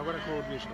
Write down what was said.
Agora com o Luís